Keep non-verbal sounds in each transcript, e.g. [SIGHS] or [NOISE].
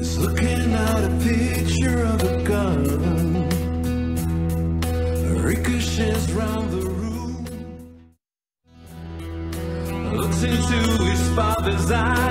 is looking at a picture of a gun. Ricochets round the room. Looks into his father's eyes.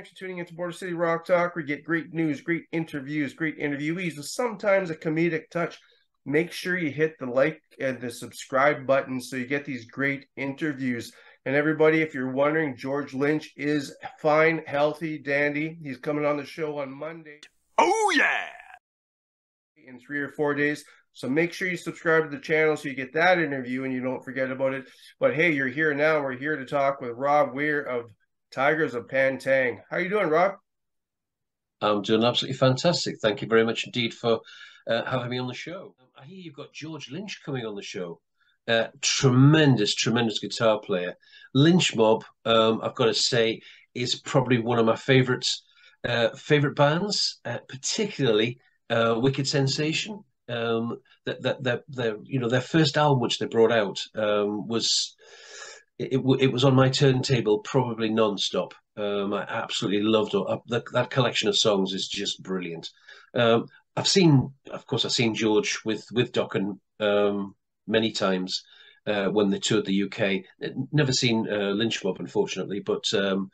Thanks for tuning into Border City Rock Talk. We get great news, great interviews, great interviewees with sometimes a comedic touch. Make sure you hit the like and the subscribe button so you get these great interviews. And everybody, if you're wondering, George Lynch is fine, healthy, dandy. He's coming on the show on Monday Oh yeah! in three or four days. So make sure you subscribe to the channel so you get that interview and you don't forget about it. But hey, you're here now. We're here to talk with Robb Weir of Tygers of Pan Tang. How are you doing, Robb? I'm doing absolutely fantastic. Thank you very much indeed for uh, having me on the show. I hear you've got George Lynch coming on the show. Uh, tremendous, tremendous guitar player. Lynch Mob, um, I've got to say, is probably one of my favourites, uh, favourite bands, uh, particularly uh, Wicked Sensation. Um, that that that their you know their first album which they brought out um, was it, it, was on my turntable probably non-stop. Um, I absolutely loved. Uh, that, that collection of songs is just brilliant. Um, I've seen, of course, I've seen George with with Dokken um, many times uh, when they toured the UK. Never seen uh, Lynch Mob, unfortunately, but um,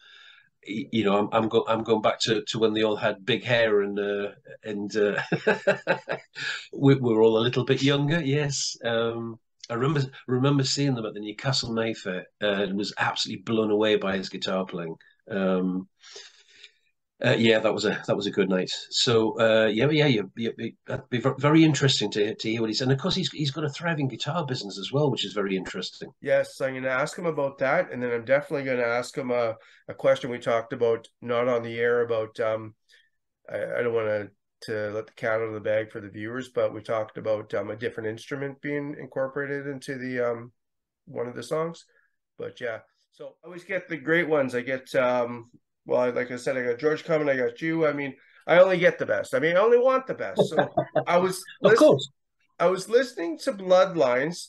you know, I'm I'm, go- I'm going back to, to when they all had big hair and uh, and uh, [LAUGHS] we were all a little bit younger. Yes. Um, I remember remember seeing them at the Newcastle Mayfair uh, and was absolutely blown away by his guitar playing. Um, uh, yeah, that was a that was a good night. So uh, yeah, yeah, that'd be very interesting to to hear what he's and of course he's he's got a thriving guitar business as well, which is very interesting. Yes, I'm going to ask him about that, and then I'm definitely going to ask him a, a question we talked about not on the air about. Um, I, I don't want to to let the cat out of the bag for the viewers, but we talked about um, a different instrument being incorporated into the um, one of the songs. But yeah, so I always get the great ones. I get um, well, like I said, I got George coming, I got you. I mean, I only get the best. I mean, I only want the best. So I [LAUGHS] was Of course, I was listening to Bloodlines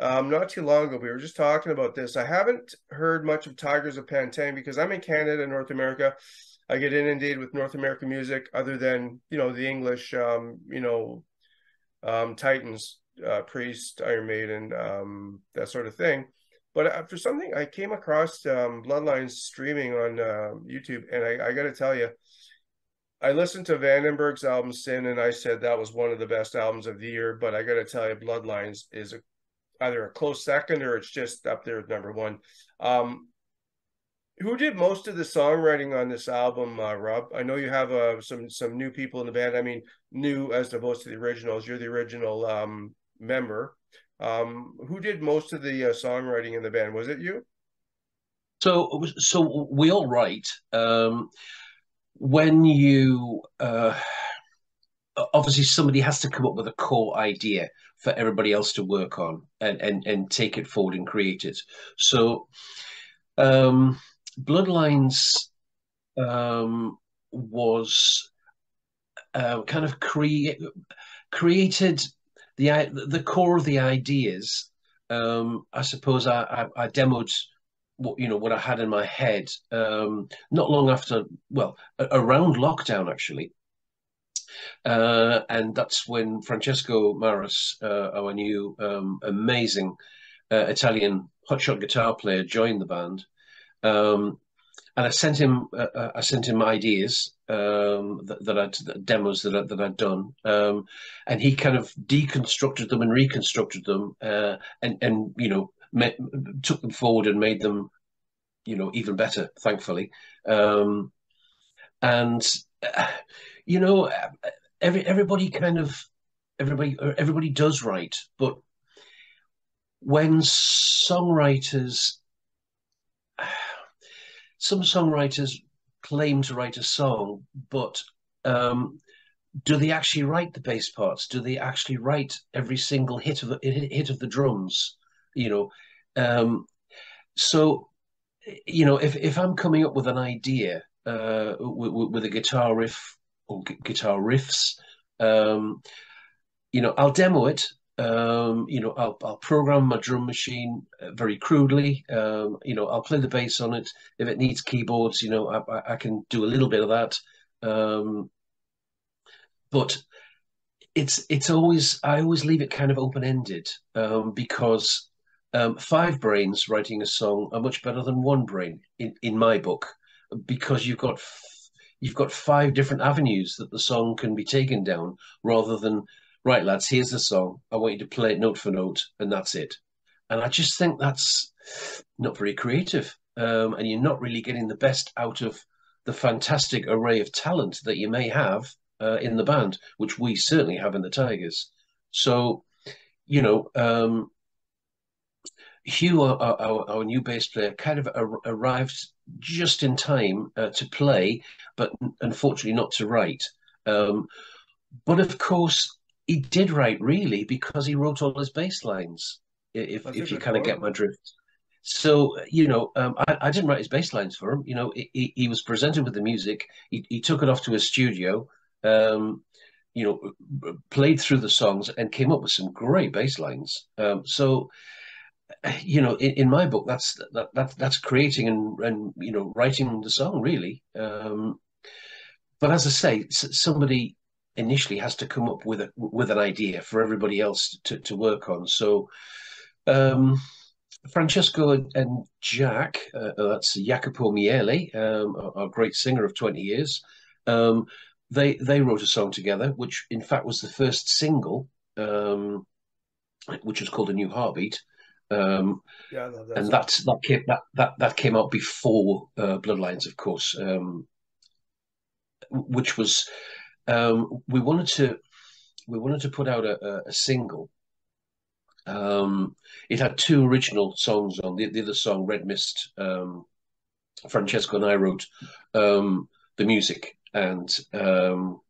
um, not too long ago. We were just talking about this. I haven't heard much of Tygers of Pan Tang because I'm in Canada, North America. I get inundated with North American music other than, you know, the English, um, you know, um, Titans, uh, Priest, Iron Maiden, um, that sort of thing. But after something, I came across um, Bloodlines streaming on uh, YouTube, and I, I got to tell you, I listened to Vandenberg's album Sin, and I said that was one of the best albums of the year. But I got to tell you, Bloodlines is a, either a close second or it's just up there with number one. Um, who did most of the songwriting on this album, uh, Robb? I know you have uh, some some new people in the band. I mean, new as opposed to the originals. You're the original um, member. Um, who did most of the uh, songwriting in the band? Was it you? So, so we all write. Um, when you uh, obviously somebody has to come up with a core idea for everybody else to work on and and, and take it forward and create it. So, um, Bloodlines um, was uh, kind of create created the the core of the ideas. Um, I suppose I, I, I demoed what you know what I had in my head um, not long after, well, around lockdown actually, uh, and that's when Francesco Marras, uh, our new um, amazing uh, Italian hotshot guitar player, joined the band. Um, and I sent him, uh, uh, I sent him ideas um, that, that I'd that demos that I, that I'd done, um, and he kind of deconstructed them and reconstructed them, uh, and and you know ma- took them forward and made them, you know, even better. Thankfully, um, and uh, [SIGHS] you know, every everybody kind of everybody everybody does write, but when songwriters some songwriters claim to write a song, but um, do they actually write the bass parts? Do they actually write every single hit of the hit of the drums? You know, um, so you know if if I'm coming up with an idea uh, with, with a guitar riff or guitar riffs, um, you know, I'll demo it. Um, you know, I'll, I'll program my drum machine uh, very crudely. Um, you know, I'll play the bass on it. If it needs keyboards, you know, I, I can do a little bit of that. Um, but it's it's always I always leave it kind of open ended um, because um, five brains writing a song are much better than one brain in, in my book because you've got you've got five different avenues that the song can be taken down rather than right lads here's the song I want you to play it note for note and that's it and I just think that's not very creative um, and you're not really getting the best out of the fantastic array of talent that you may have uh, in the band, which we certainly have in the Tygers. So, you know, um, Huw, our, our, our, new bass player, kind of ar- arrived just in time uh, to play, but unfortunately not to write. Um, but of course, he did write really because he wrote all his bass lines. If if you kind of get my drift. So you know, um, I, I, didn't write his bass lines for him. You know, he, he was presented with the music. He, he took it off to his studio um, you know, played through the songs and came up with some great bass lines. Um, so, you know, in, in, my book, that's that, that that's creating and and you know writing the song really. Um, but as I say, somebody initially has to come up with a with an idea for everybody else to to work on. So. Um, Francesco and Jack, uh, that's Jacopo Miele, um, our, great singer of 20 years. Um, they they wrote a song together, which in fact was the first single, um, which was called "A New Heartbeat." Um, yeah, that and that that came that that that came out before uh, Bloodlines, of course, um, which was um, we wanted to we wanted to put out a, a single. Um, it had two original songs on the, the other song, Red Mist. Um, Francesco and I wrote um, the music and um,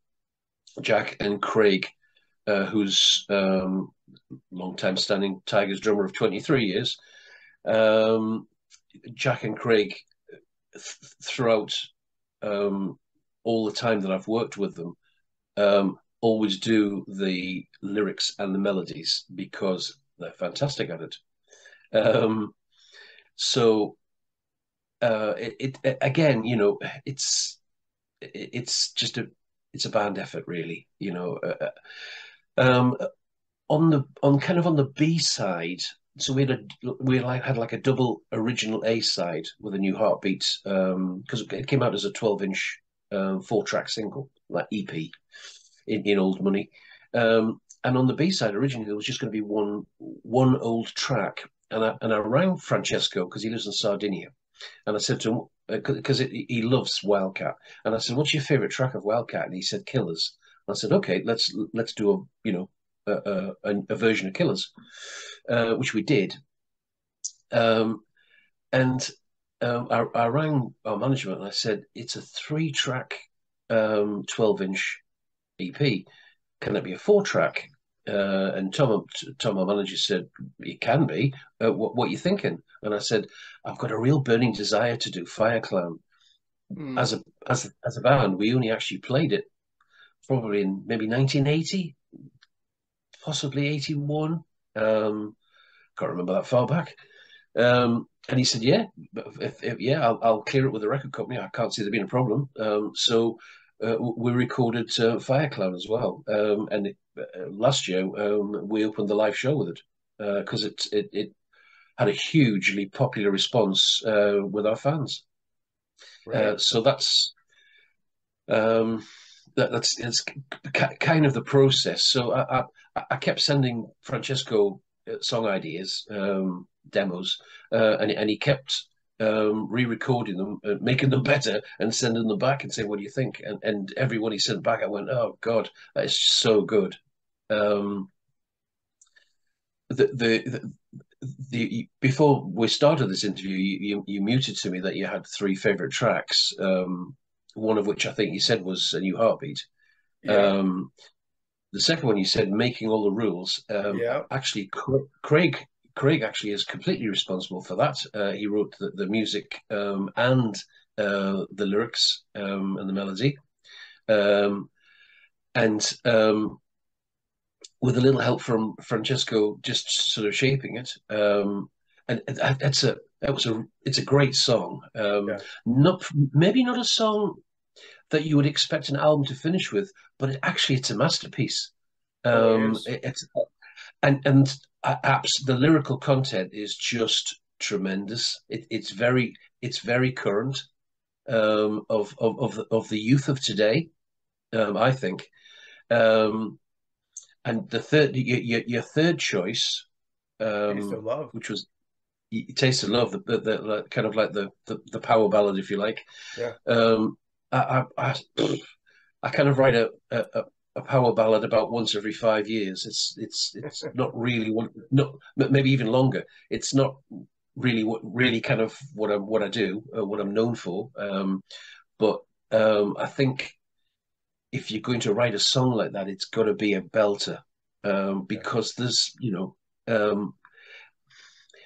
Jack and Craig, uh, who's um, long-time standing Tygers drummer of 23 years. Jack and Craig, th- throughout all the time that I've worked with them, um, always do the lyrics and the melodies because they're fantastic at it. Um, so uh, it, it, again, you know, it's it's just a it's a band effort, really. You know, uh, uh, um, on the on kind of on the B side. So we had a we like had like a double original A side with a new heartbeat because um, it came out as a twelve inch um, four track single like EP in, in old money. Um, and on the B side, originally there was just going to be one one old track, and I and I rang Francesco because he lives in Sardinia, and I said to him, because uh, he loves Wildcat. And I said, "What's your favorite track of Wildcat?" And he said, "Killers." I said, "Okay, let's let's do a you know a, a, a version of Killers," uh, which we did. Um, and um, I, I, rang our management and I said, "It's a three-track, um, twelve-inch EP. Can it be a four-track?" Uh, and Tom, Tom, our manager said, "It can be. Uh, what, what are you thinking?" And I said, "I've got a real burning desire to do Fire Clown." Mm. As a as a, as a band, we only actually played it probably in maybe 1980, possibly 81. Um, can't remember that far back. Um, and he said, "Yeah, if, if, yeah, I'll, I'll, clear it with the record company. I can't see there being a problem." Um, so uh, we recorded uh, Fire Clown as well, um, and it, uh, last year um, we opened the live show with it because uh, it, it, it had a hugely popular response uh, with our fans. Right. Uh, so that's um, that, that's it's kind of the process. So I, I, I kept sending Francesco song ideas, um, demos, and and he kept um, re-recording them, uh, making them [LAUGHS] better, and sending them back and saying, "What do you think?" And and everyone he sent back, I went, "Oh God, that is so good." Um, the, the, the the before we started this interview, you, you, you muted to me that you had three favorite tracks. Um, one of which I think you said was a new heartbeat. Yeah. Um, the second one you said making all the rules. Um, Yeah. Actually, Craig Craig actually is completely responsible for that. Uh, he wrote the, the music um, and uh, the lyrics um, and the melody, um, and um, with a little help from Francesco, just sort of shaping it. Um, and it's a it was a it's a great song. Um, Yeah. Not maybe not a song that you would expect an album to finish with, but it, actually it's a masterpiece. Oh, Um, it- it's and and apps the lyrical content is just tremendous. It, it's very it's very current um, of of of the, of the youth of today. Um, I think. Um, and the third your your, your third choice, um, which was Taste of Love, the, the, the like, kind of like the, the the power ballad, if you like. Yeah. Um, I I, I, I kind of write a, a a power ballad about once every five years. It's it's it's [LAUGHS] not really one, not maybe even longer. It's not really what really kind of what I what I do, uh, what I'm known for. Um, but um, I think if you're going to write a song like that, it's got to be a belter um, because there's you know um,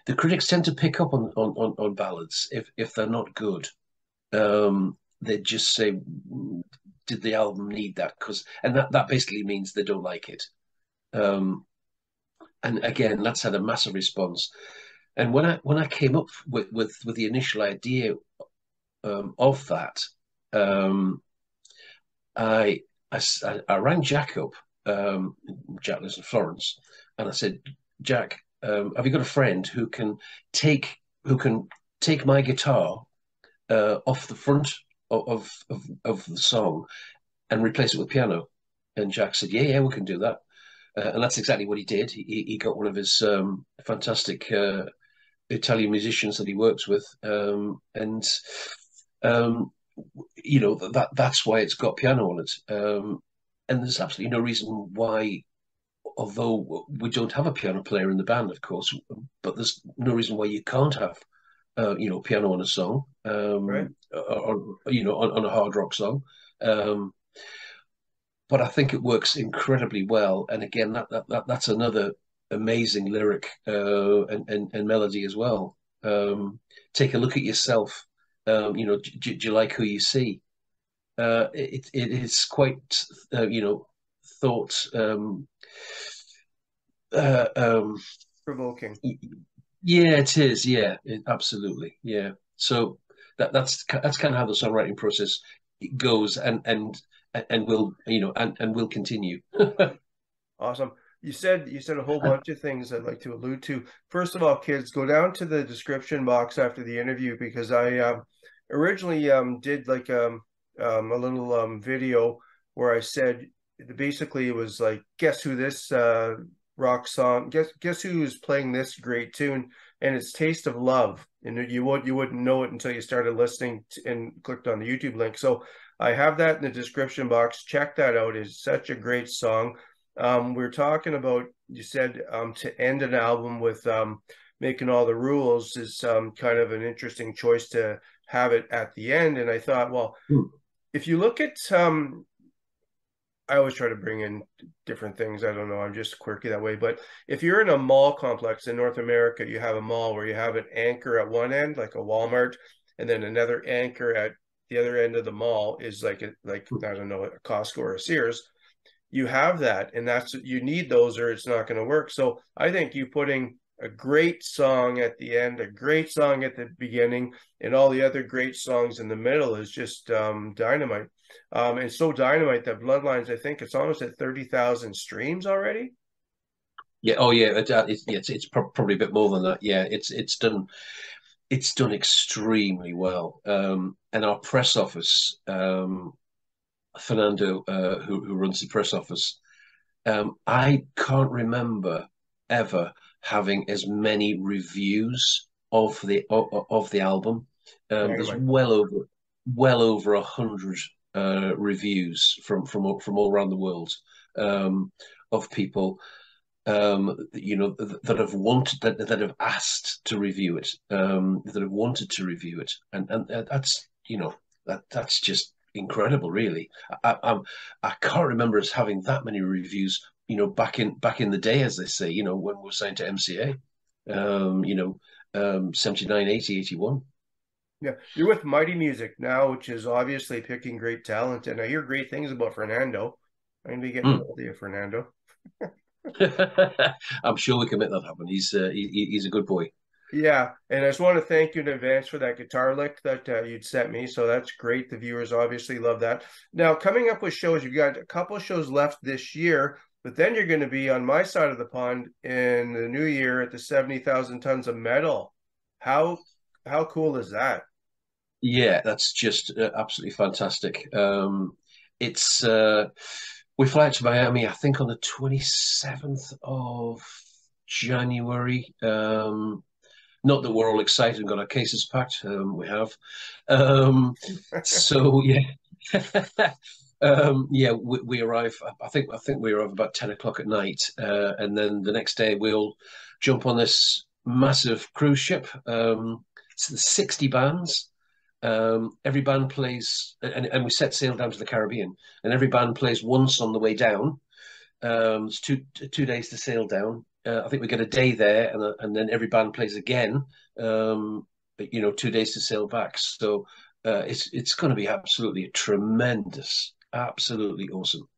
the critics tend to pick up on on, on, on ballads if if they're not good. Um, they just say, "Did the album need that?" Because and that that basically means they don't like it. Um, and again, that's had a massive response. And when I when I came up with with, with the initial idea um, of that, um, I, I I rang Jack up, um, Jack lives in Florence, and I said, Jack, um, have you got a friend who can take who can take my guitar uh, off the front of, of of the song and replace it with piano? And Jack said, Yeah, yeah, we can do that. Uh, and that's exactly what he did. He, he got one of his um, fantastic uh, Italian musicians that he works with, um, and um, you know that that's why it's got piano on it. Um, and there's absolutely no reason why, although we don't have a piano player in the band, of course, but there's no reason why you can't have, uh, you know, piano on a song, um, Right. or, or, you know, on, on a hard rock song. Um, but I think it works incredibly well. And again, that, that, that that's another amazing lyric uh, and, and and melody as well. Um, take a look at yourself. Um, you know, do, do you like who you see? Uh, it it is quite uh, you know thought um, uh, um, Provoking. Yeah, it is. Yeah, it, absolutely. Yeah. So that that's that's kind of how the songwriting process goes, and and and will you know and and will continue. [LAUGHS] Awesome. You said you said a whole bunch of things I'd like to allude to. First of all, kids, go down to the description box after the interview because I um, originally um, did like um, um, a little um, video where I said basically it was like guess who this uh, rock song guess guess who is playing this great tune and it's Taste of Love and you would you wouldn't know it until you started listening to, and clicked on the YouTube link. So I have that in the description box. Check that out. It's such a great song. Um, we're talking about you said um, to end an album with um, making all the rules is um, kind of an interesting choice to have it at the end. And I thought, well, Hmm. if you look at um, I always try to bring in different things. I don't know. I'm just quirky that way. But if you're in a mall complex in North America, you have a mall where you have an anchor at one end, like a Walmart, and then another anchor at the other end of the mall is like a, like I don't know a Costco or a Sears. You have that, and that's you need those, or it's not going to work. So I think you putting a great song at the end, a great song at the beginning, and all the other great songs in the middle is just um, dynamite. Um, and so dynamite that Bloodlines, I think it's almost at thirty thousand streams already. Yeah. Oh, yeah. It, uh, it's it's it's pro- probably a bit more than that. Yeah. It's it's done. It's done extremely well. Um, and our press office, um, Fernando, uh, who who runs the press office, um, I can't remember ever having as many reviews of the of, of the album. Um, there's well over well over a hundred uh, reviews from from from all around the world um, of people um, you know th- that have wanted that that have asked to review it, um, that have wanted to review it, and and uh, that's you know that that's just incredible, really. I, I, I can't remember us having that many reviews. You know, back in back in the day, as they say, you know, when we were signed to MCA, um, you know, um, 79, 80, 81. Yeah, you're with Mighty Music now, which is obviously picking great talent, and I hear great things about Fernando. I'm gonna be getting Mm. hold of you, Fernando. [LAUGHS] I'm sure we can make that happen. He's uh, he, he's a good boy. Yeah, and I just want to thank you in advance for that guitar lick that uh, you'd sent me. So that's great. The viewers obviously love that. Now, coming up with shows, you've got a couple shows left this year, but then you're going to be on my side of the pond in the new year at the 70,000 tons of metal. How how cool is that? Yeah, that's just uh, absolutely fantastic. Um, it's uh, we fly out to Miami, I think, on the 27th of January. Um, not that we're all excited and got our cases packed. Um, we have. Um, [LAUGHS] so yeah, [LAUGHS] um, yeah, we, we arrive. I think I think we arrive about 10 o'clock at night, uh, and then the next day we'll jump on this massive cruise ship. Um, it's the 60 bands. Um, every band plays, and, and we set sail down to the Caribbean, and every band plays once on the way down. Um, it's two two days to sail down. Uh, I think we get a day there, and and then every band plays again. Um, but, you know, two days to sail back. So uh, it's it's going to be absolutely tremendous, absolutely awesome.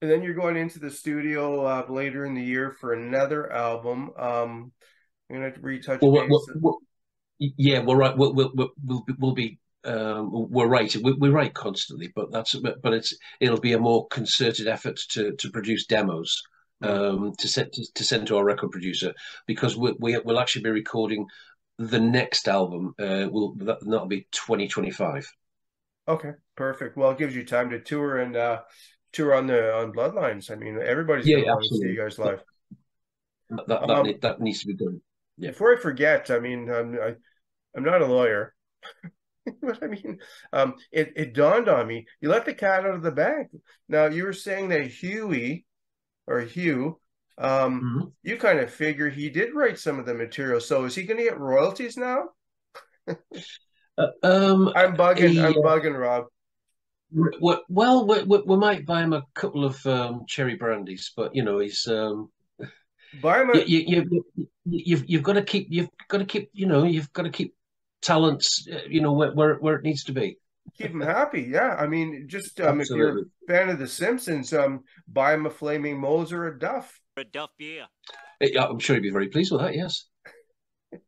And then you're going into the studio uh, later in the year for another album. Um, I'm gonna retouch Well, we're, base. We're, we're- yeah, we're right. We'll we'll we'll, we'll be, we'll be um, we're right. We, we write constantly, but that's but, it's it'll be a more concerted effort to to produce demos um, to send to, to send to our record producer because we, we will actually be recording the next album. Uh, will that, that'll be twenty twenty five. Okay, perfect. Well, it gives you time to tour and uh, tour on the on Bloodlines. I mean, everybody's Yeah, gonna want see absolutely. you guys live. That that, Um, that needs to be done. Yeah. Before I forget, I mean, I'm I, I'm not a lawyer, [LAUGHS] but I mean, um, it it dawned on me you let the cat out of the bag. Now you were saying that Huey or Hugh, um, Mhm. you kind of figure he did write some of the material. So is he going to get royalties now? Uh, um, I'm bugging. I'm bugging, Robb. Well, well we, we, we might buy him a couple of um, cherry brandies, but you know he's um, Buy him a, you, you, you, you've you've got to keep you've got to keep you know you've got to keep talents uh, you know where where, where it needs to be. keep them happy. Yeah, I mean, just um, if you're a fan of The Simpsons, um, buy him a flaming Moe's or a Duff. a Duff beer. Yeah, I'm sure he'd be very pleased with that. Yes. [LAUGHS]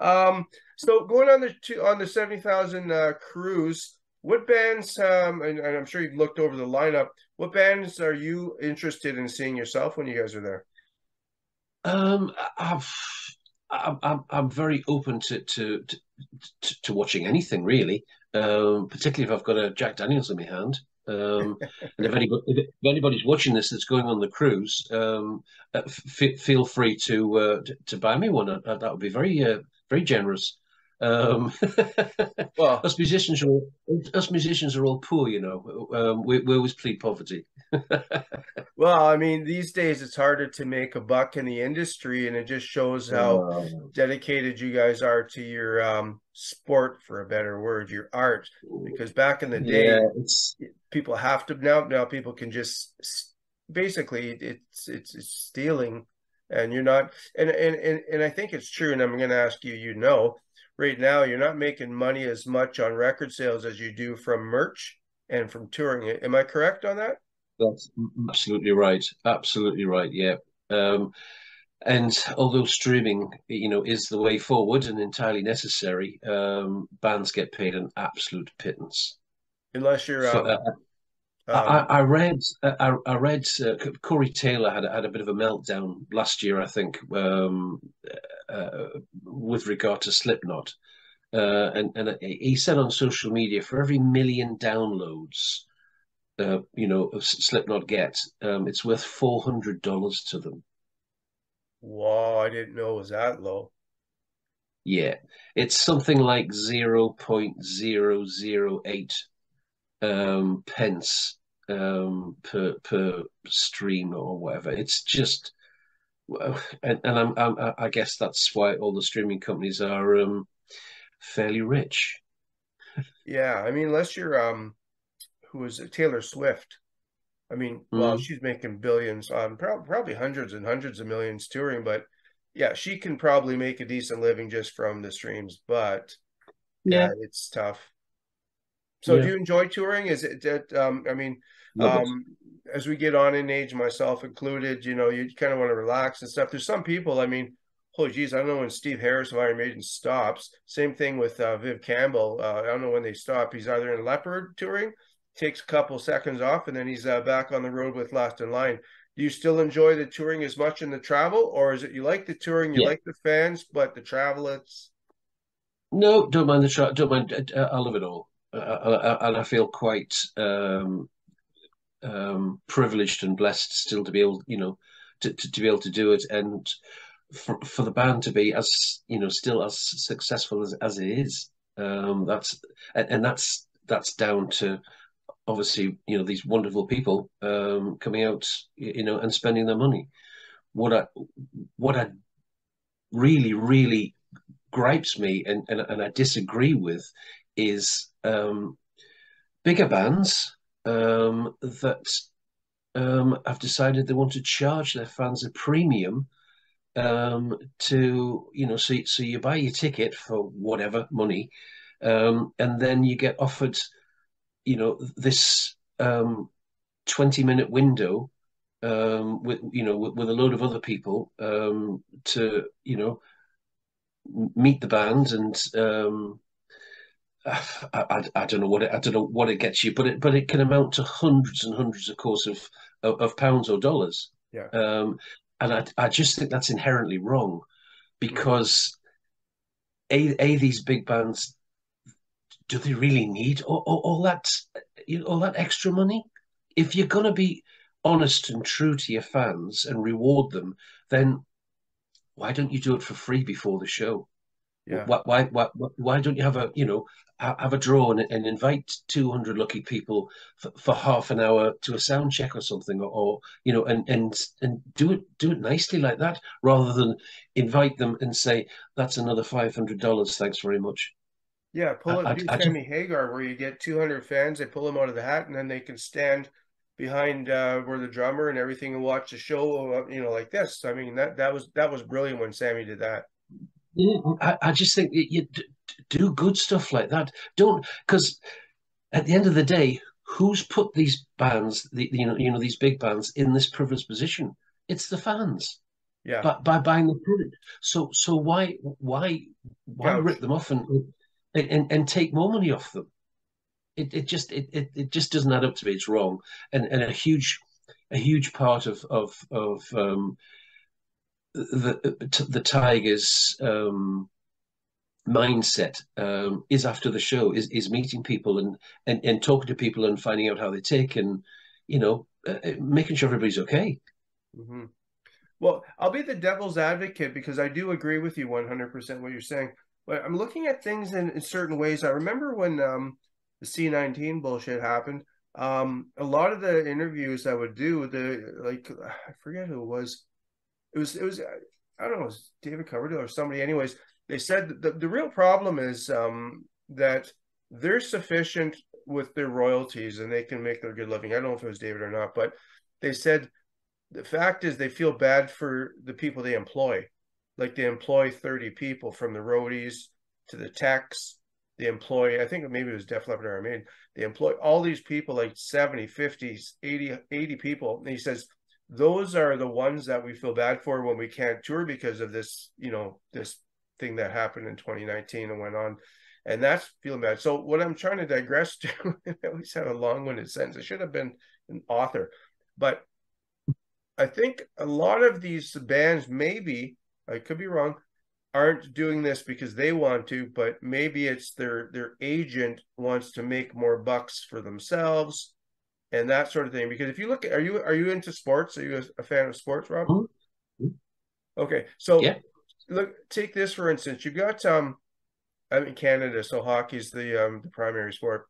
Um, so going on the two, on the seventy thousand uh, cruise, what bands? Um, and, and I'm sure you've looked over the lineup. What bands are you interested in seeing yourself when you guys are there? Um, I've, I'm, I'm, I'm very open to, to, to, to watching anything really, um, particularly if I've got a Jack Daniels in my hand. Um, [LAUGHS] and if, anybody, if anybody's watching this that's going on the cruise, um, uh, f- feel free to, uh, to buy me one. Uh, that would be very uh, very generous. Um, Well, [LAUGHS] us musicians are all, us musicians are all poor, you know. Um, we, we always plead poverty. [LAUGHS] well, I mean, these days it's harder to make a buck in the industry, and it just shows how Um, dedicated you guys are to your um sport, for a better word, your art. Because back in the day, yeah, it's people have to now now people can just basically it's it's, it's stealing and you're not and, and and and I think it's true and I'm going to ask you you know right now you're not making money as much on record sales as you do from merch and from touring am I correct on that That's absolutely right. Absolutely right. Yeah. Um, and although streaming, you know, is the way forward and entirely necessary, um, bands get paid an absolute pittance. unless you're um, uh, um, I, I read, I, I read uh, Corey Taylor had had a bit of a meltdown last year, I think, um, uh, with regard to Slipknot, uh, and and he said on social media for every million downloads, uh, you know, Slipknot gets, um, it's worth four hundred dollars to them. wow I didn't know it was that low Yeah, it's something like zero point zero zero eight um, pence um, per per stream or whatever. It's just, and, and I'm, I'm I guess that's why all the streaming companies are um, fairly rich. Yeah, I mean, unless you're um, who is it? Taylor Swift. I mean, well, Mhm. she's making billions, um, prob- probably hundreds and hundreds of millions touring, but yeah, she can probably make a decent living just from the streams. But yeah, it's tough. So, Yeah. do you enjoy touring? Is it that um, I mean, um, as we get on in age, myself included, you know, you kind of want to relax and stuff. There's some people, I mean, holy geez, I don't know when Steve Harris of Iron Maiden stops. Same thing with uh, Viv Campbell. Uh, I don't know when they stop. He's either in Leppard touring, takes a couple seconds off, and then he's uh, back on the road with Last in Line. Do you still enjoy the touring as much in the travel, or is it you like the touring, you Yeah. like the fans, but the travel, it's No, don't mind the tra- don't mind. uh, I love it all, and I feel quite um, um, privileged and blessed still to be able, you know, to, to, to be able to do it, and for for the band to be as you know still as successful as as it is. Um, that's and, and that's that's down to obviously you know these wonderful people um, coming out, you know, and spending their money. What I what I really really gripes me and, and, and I disagree with is um, bigger bands um, that um, have decided they want to charge their fans a premium um, to, you know, so, so you buy your ticket for whatever money um, and then you get offered, you know, this um, 20 minute window um, with, you know, with, with a load of other people um, to, you know, meet the band and um, I, I, I don't know what it I don't know what it gets you, but it but it can amount to hundreds and hundreds, of course, of of, of pounds or dollars. Yeah. Um, and I I just think that's inherently wrong, because a a these big bands do they really need all, all, all that you know, all that extra money? If you're gonna be honest and true to your fans and reward them, then why don't you do it for free before the show? Yeah. Why, why, why, why don't you have a, you know, have a draw and, and invite 200 lucky people for, for half an hour to a sound check or something, or, or you know, and, and, and do it, do it nicely like that, rather than invite them and say, that's another $500. Thanks very much. Yeah, pull it, I- I- do I Sammy Hagar, where you get 200 fans, they pull them out of the hat, and then they can stand behind uh, where the drummer and everything and watch the show, uh, you know, like this. I mean, that that was that was brilliant when Sammy did that. Yeah, I, I just think that you do good stuff like that. Don't because at the end of the day, who's put these bands, the, you know, you know, these big bands in this privileged position? It's the fans Yeah, by, by buying the product. So so why why why rip them off and and, and take more money off them? It it just it, it, it just doesn't add up to me. It's wrong, and and a huge a huge part of of of um, the the Tygers um, mindset um, is after the show is is meeting people and, and and talking to people and finding out how they take and you know uh, making sure everybody's okay. hmm Well, I'll be the devil's advocate because I do agree with you 100% what you're saying. But I'm looking at things in, in certain ways. I remember when um, the C19 bullshit happened. Um, a lot of the interviews I would do, the like, I forget who it was. It was, it was, I don't know, was David Coverdale or somebody. Anyways, they said the, the real problem is um, that they're sufficient with their royalties and they can make their good living. I don't know if it was David or not, but they said the fact is they feel bad for the people they employ. Like they employ 30 people from the roadies to the techs. They employ, I think maybe it was Def Leppard or Maiden. They employ all these people, like 70, 50, 80, 80 people. And he says, those are the ones that we feel bad for when we can't tour because of this, you know, this thing that happened in 2019 and went on. And that's feeling bad. So what I'm trying to digress [LAUGHS] to, I always have a long-winded sentence. I should have been an author, but I think a lot of these bands, maybe I could be wrong, aren't doing this because they want to, but maybe it's their their agent wants to make more bucks for themselves and that sort of thing. Because if you look, at, are you are you into sports? Are you a, a fan of sports, Robb? Mhm. Okay, so Yeah. look, take this for instance. You've got um, I'm in Canada, so hockey's the um the primary sport.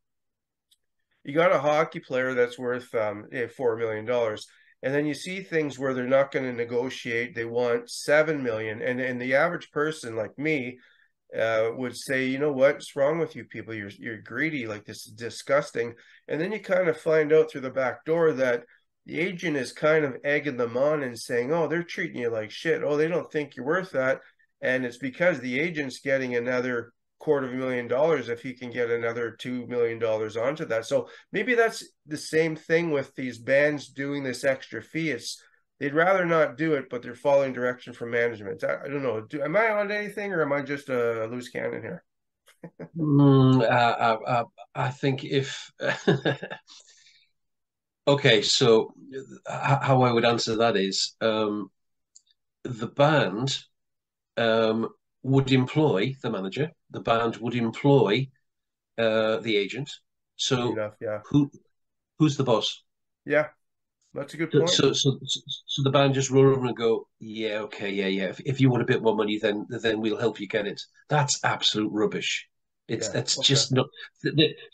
You got a hockey player that's worth um four million dollars and then you see things where they're not going to negotiate they want 7 million and and the average person like me uh, would say, you know what's wrong with you people? You're you're greedy, like this is disgusting. And then you kind of find out through the back door that the agent is kind of egging them on and saying, oh, they're treating you like shit. Oh, they don't think you're worth that. And it's because the agent's getting another quarter of a million dollars if he can get another two million dollars onto that. So maybe that's the same thing with these bands doing this extra fee. It's they'd rather not do it, but they're following direction from management. I, I don't know. Do, am I on anything, or am I just a, loose cannon here? mm, uh, uh, I think if [LAUGHS] okay, so how I would answer that is um, the band um, would employ the manager. The band would employ uh, the agent. So Enough, yeah. who who's the boss? Yeah, that's a good So, point. so, so, so the band just roll over and go, yeah, okay, yeah, yeah. If, if you want a bit more money, then then we'll help you get it. That's absolute rubbish. It's Yeah, that's okay. just not.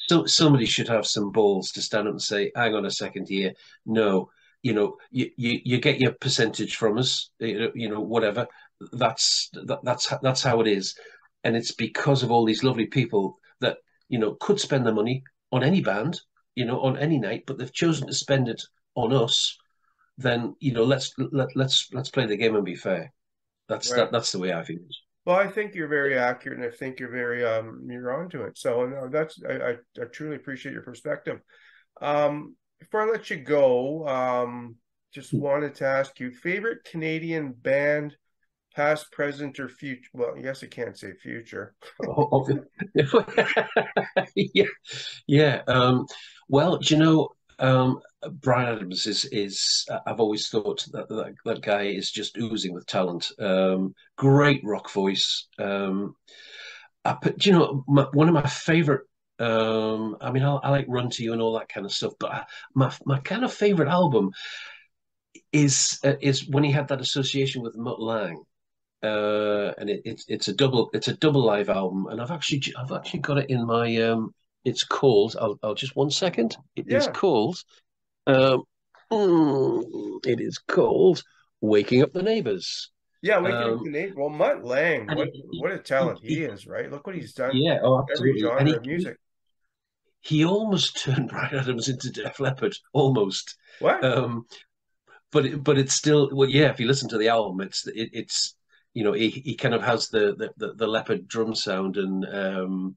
So somebody should have some balls to stand up and say, "Hang on a second here, no, you know, you you, you get your percentage from us, you know, you know, whatever. That's that, that's that's how it is, and it's because of all these lovely people that you know could spend their money on any band, you know, on any night, but they've chosen to spend it on us. Then you know, let's let let's let's play the game and be fair. That's Right. that that's the way I feel. Well, I think you're very accurate, and I think you're very um you're onto it. So no, that's I, I I truly appreciate your perspective. Um, before I let you go, um, just Hmm. wanted to ask you favorite Canadian band, past, present, or future. Well, yes, I can't say future. Oh, [LAUGHS] yeah, yeah. Um, well, you know, um, Bryan Adams is is uh, I've always thought that, that that guy is just oozing with talent. Um, great rock voice. Um, I put, you know, my, one of my favorite. Um, I mean, I, I like Run to You and all that kind of stuff, but I, my my kind of favorite album is uh, is when he had that association with Mutt Lange uh, and it, it's it's a double it's a double live album, and I've actually I've actually got it in my um. It's called. I'll, I'll just one second. It is Yeah. called. Um, mm, it is called "Waking Up the Neighbors." Yeah, can Um, Canadian. Well, Mutt Lange, what he- what a talent he he- is, right? Look what he's done. Yeah, oh, every absolutely. genre he, of music. he almost [LAUGHS] turned Bryan Adams into Def Leppard, almost. What? Um, but it, but it's still well, yeah. If you listen to the album, it's it, it's you know he, he kind of has the, the the the Leppard drum sound and um,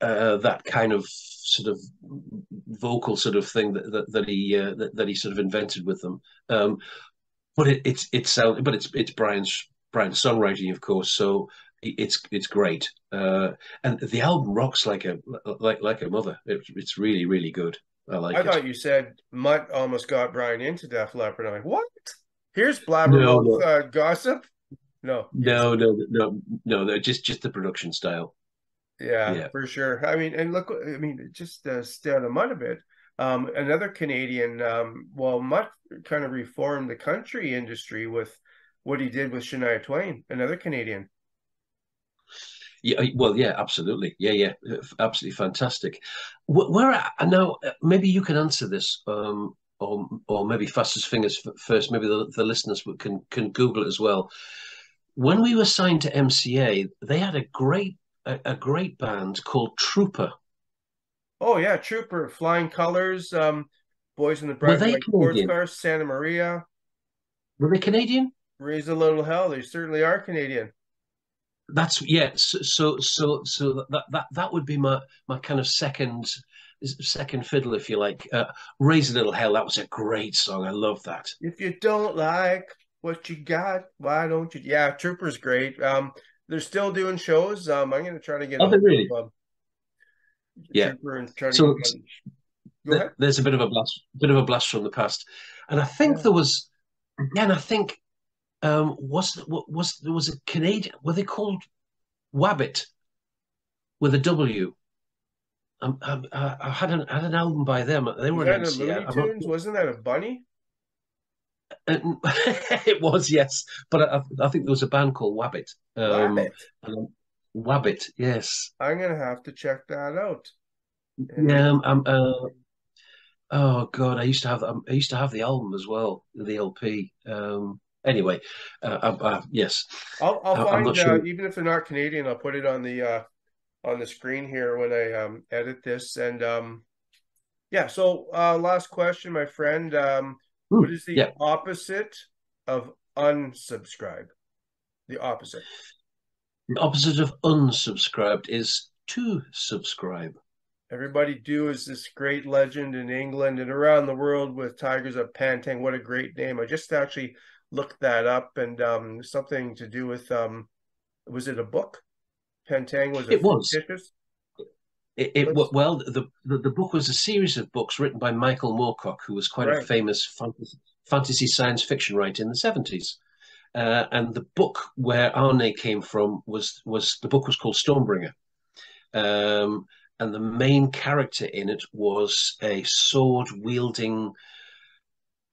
uh, that kind of sort of vocal sort of thing that that, that he uh, that, that he sort of invented with them. Um, but it, it's it's but it's it's Bryan's Bryan's songwriting, of course. So it's it's great, uh, and the album rocks like a like like a mother. It, it's really really good. I like I it. thought you said Mutt almost got Brian into Def Leppard. I'm like, what? Here's No, Blabbermouth no. uh, gossip. No, No, no, no, no. Just just the production style. Yeah, Yeah. for sure. I mean, and look, I mean, just uh, stay out of Mutt a bit. Um, another Canadian, um, well, Mutt kind of reformed the country industry with what he did with Shania Twain. Another Canadian. Yeah, well, yeah, absolutely. Yeah, yeah, absolutely fantastic. Wh- Where I- now, uh, maybe you can answer this, um, or or maybe fastest fingers first. Maybe the, the listeners can can Google it as well. When we were signed to MCA, they had a great a, a great band called Trooper. Oh yeah, Trooper, Flying Colors, um, Boys in the Were Bright they White Sports? Santa Maria, Were they Canadian? Raise a Little Hell. They certainly are Canadian. That's yeah. So so so, so that that that would be my my kind of second second fiddle, if you like. Uh, Raise a little hell. That was a great song. I love that. If you don't like what you got, why don't you? Yeah, Trooper's great. Um, they're still doing shows. Um, I'm gonna try to get Are they really? um, Yeah. Trooper and to So- get Th- There's a bit of a blast, bit of a blast from the past, and I think Yeah. there was again. I think um, was was there was a Canadian? Were they called Wabbit with a W? Um, um, I, I had an had an album by them. They were Was an that a MCA. Looney I'm not- Tunes? Wasn't that a bunny? [LAUGHS] It was yes, but I, I think there was a band called Wabbit. Um, Wabbit. Wabbit, yes. I'm gonna have to check that out. Yeah, um, um, uh, oh God, I used to have um, I used to have the album as well, the LP. Um, anyway, uh, uh, uh, yes, I'll I'll I- find uh, sure. even if they're not Canadian, I'll put it on the uh on the screen here when I um edit this and um yeah. So uh last question, my friend. Um, Hmm, what is the yeah. opposite of unsubscribe? The opposite. The opposite of unsubscribed is to subscribe. Everybody do is this great legend in England and around the world with Tygers of Pan Tang. What a great name! I just actually looked that up and um something to do with um was it a book? Pan Tang was It was. fictitious? It, it well, the, the the book was a series of books written by Michael Moorcock, who was quite a famous fantasy, fantasy science fiction writer in the seventies. Uh, and the book where Arne came from was was the book was called Stormbringer, um, and the main character in it was a sword wielding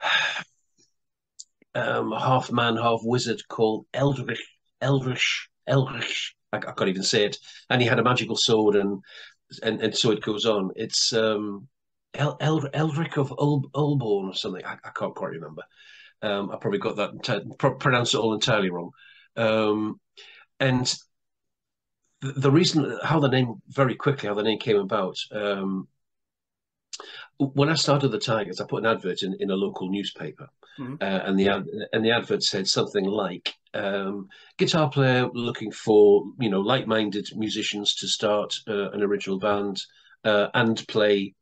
[SIGHS] um, half man, half wizard called Eldrich, Eldrich, Eldrich. I, I can't even say it. And he had a magical sword, and and, and so it goes on. It's um, El, El, Eldrick of Ul, Ulborn or something. I, I can't quite remember. Um, I probably got that enti- pro- pronounced it all entirely wrong. Um, and the, the reason how the name very quickly how the name came about. Um, when I started the Tygers, I put an advert in, in a local newspaper, Mhm. uh, and the ad, and the advert said something like um, guitar player looking for you know like-minded musicians to start uh, an original band uh, and play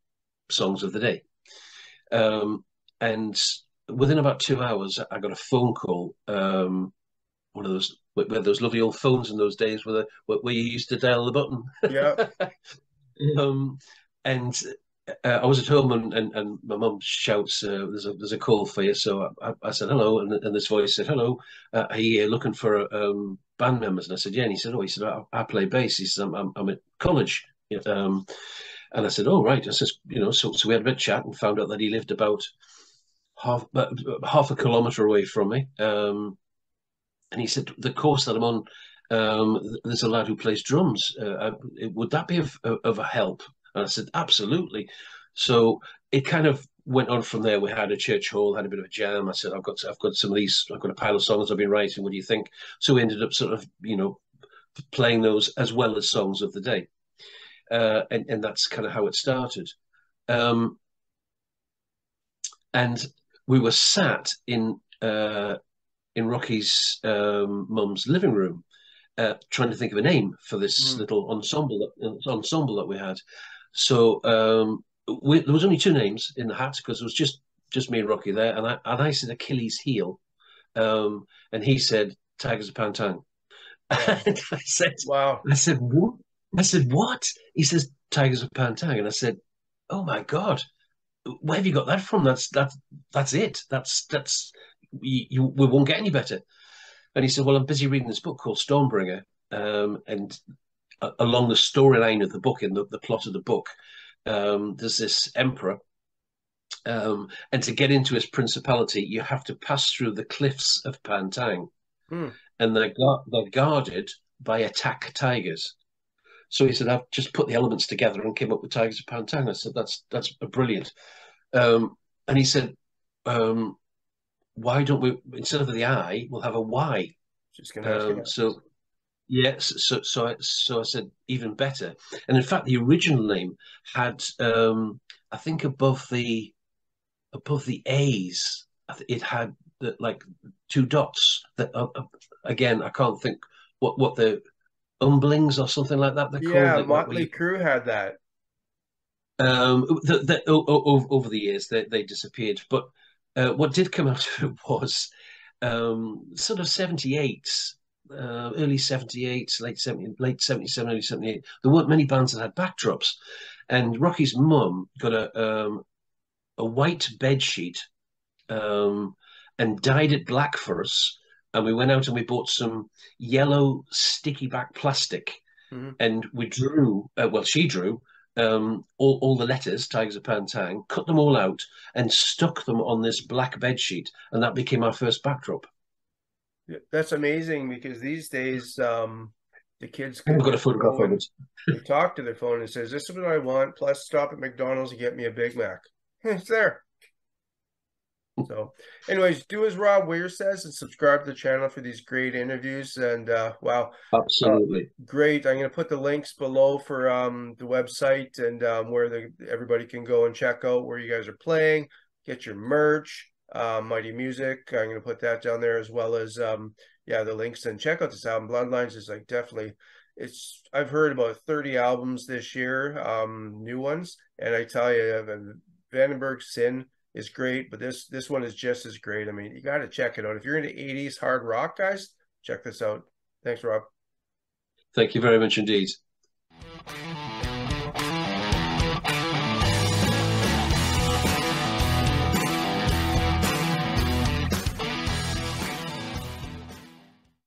songs of the day. Um, and within about two hours, I got a phone call. Um, one of those where those lovely old phones in those days, where, the, where you used to dial the button. Yeah. [LAUGHS] um, and uh, I was at home, and, and, and my mum shouts, uh, "There's a there's a call for you." So I, I said hello, and, and this voice said, "Hello, uh, are you looking for um, band members?" And I said, "Yeah." And he said, "Oh," he said, "I, I play bass." He said, "I'm, I'm, I'm at college." Um, and I said, "Oh, right." I said, "You know," so so we had a bit of chat and found out that he lived about half half a kilometre away from me. Um, and he said, "The course that I'm on." Um, there's a lad who plays drums. Uh, would that be of, of a help? And I said, absolutely. So it kind of went on from there. We had a church hall, had a bit of a jam. I said, I've got, I've got some of these, I've got a pile of songs I've been writing. What do you think? So we ended up sort of, you know, playing those as well as songs of the day, uh, and and that's kind of how it started. Um, and we were sat in uh, in Rocky's um, mum's living room, uh, trying to think of a name for this Mm. little ensemble ensemble that we had. So um, we, there was only two names in the hat because it was just just me and Rocky there, and I and I said Achilles heel, um, and he said Tygers of Pan Tang. [LAUGHS] And I said, Wow. I said what? I said what? He says Tygers of Pan Tang, and I said, oh my god, where have you got that from? That's that's that's it. That's that's you, you we won't get any better. And he said, well, I'm busy reading this book called Stormbringer, um, and along the storyline of the book, in the, the plot of the book, um, there's this emperor. Um, and to get into his principality, you have to pass through the cliffs of Pan Tang, Hmm. and they're, they're guarded by attack tigers. So he said, "I've just put the elements together and came up with Tygers of Pan Tang." I said, "That's that's brilliant." Um, and he said, um, "Why don't we instead of the I, we'll have a Y?" Um, so yes, so so I, so I said even better. And in fact, the original name had um, I think above the above the A's, it had the, like two dots. That uh, uh, again, I can't think what what the umblings or something like that. They're yeah, called. Where Motley Crue had that. um, the, the, o- o- over the years, they, they disappeared. But uh, what did come out of it was um, sort of 78, uh, early 78, late 70, late 77, early 78. There weren't many bands that had backdrops. And Rocky's mum got a, um, a white bed sheet um, and dyed it black for us. And we went out and we bought some yellow sticky back plastic Mhm. and we drew, uh, well, she drew um, all, all the letters, Tygers of Pan Tang, cut them all out and stuck them on this black bed sheet. And that became our first backdrop. That's amazing because these days, um, the kids can we've got a go and it. they talk to their phone and says, "This is what I want." Plus, stop at McDonald's and get me a Big Mac. [LAUGHS] It's there. So, anyways, do as Robb Weir says and subscribe to the channel for these great interviews. And uh, wow, Absolutely. great! I'm going to put the links below for um, the website and um, where the everybody can go and check out where you guys are playing, get your merch, uh, Mighty Music. I'm going to put that down there as well as um, yeah, the links and check out this album. Bloodlines is like definitely. It's I've heard about 30 albums this year, um, new ones, and I tell you, Vandenberg Sin is great, but this this one is just as great. I mean, you got to check it out. If you're into 80s hard rock, guys, check this out. Thanks, Robb. Thank you very much indeed.